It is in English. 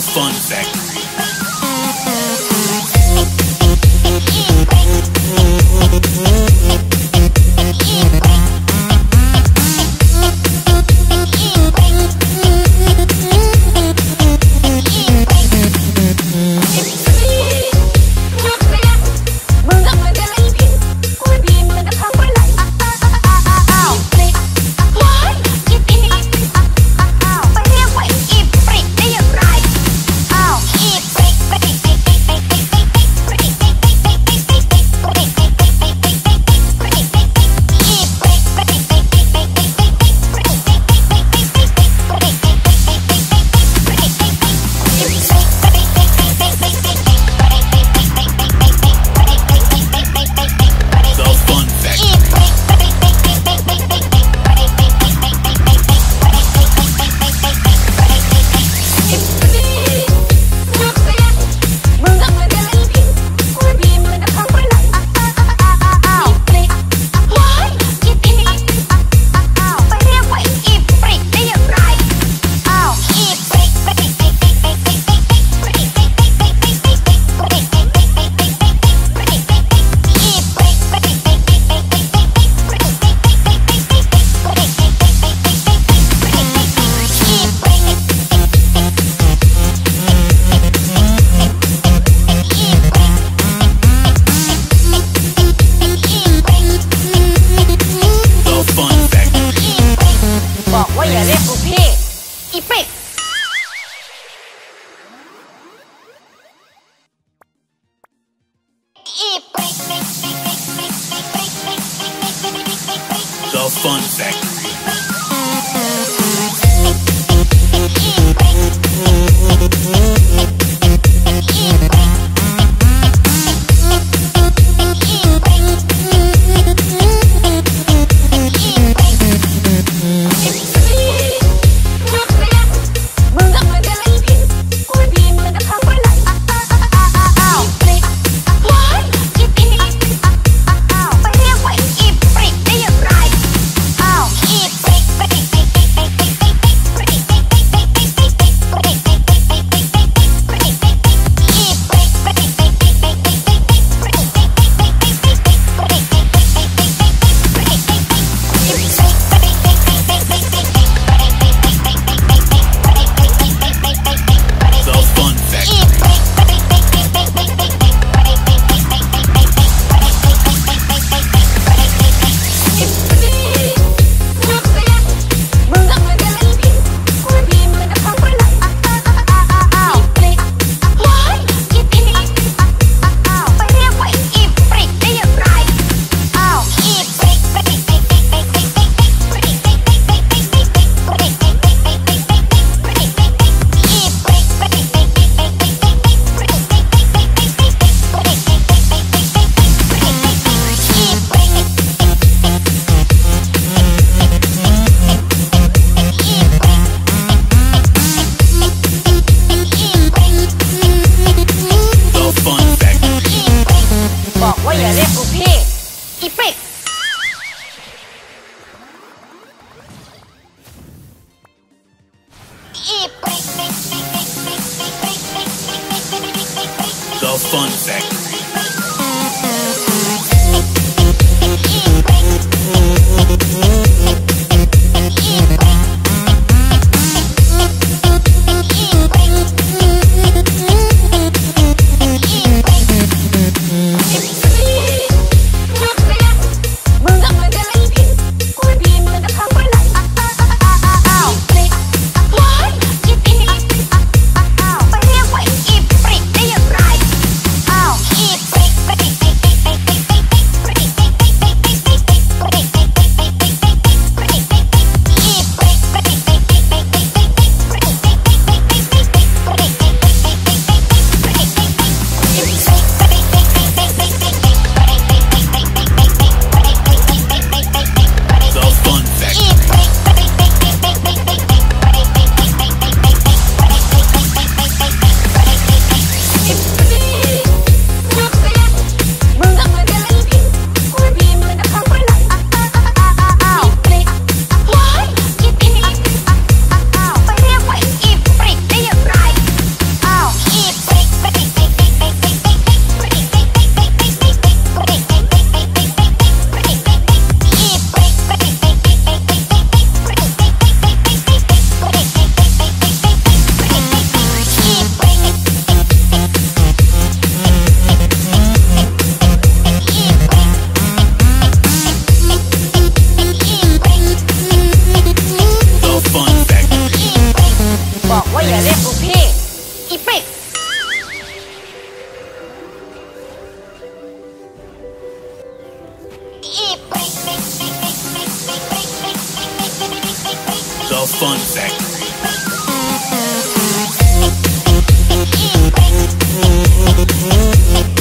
Fun Factory. Fun Factory. The Fun Factory. Great. The Fun Factory.